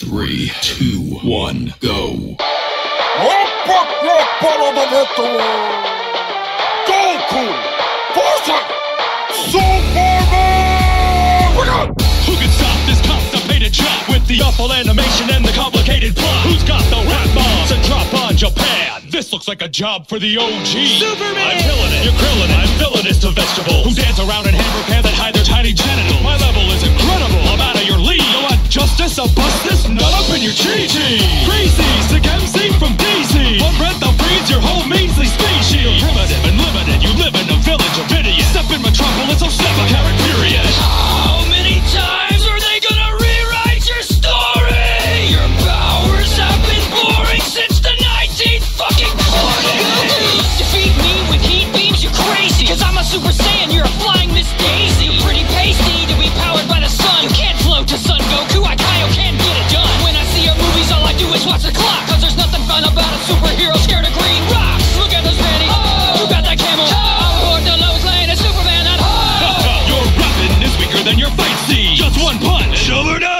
Three, two, one, go. Goku! Forza! Superman! Who can stop this constipated chop with the awful animation and the complicated plot? Who's got the rap bombs and drop on Japan? This looks like a job for the OG. Superman! I'm killing it. You're grilling it. I'm villainous to vegetables. Who dance around in hamburger pants that hide their tiny genitals. My level is incredible. I'm out of your league. You want justice? I'll bust this your chi-chi. Crazy, sick MC from DC. One breath, I'll freeze your whole measly species. You're primitive and limited. You live in a village of idiots. Step in metropolis, I'll step a carrot one punch. Over 9,000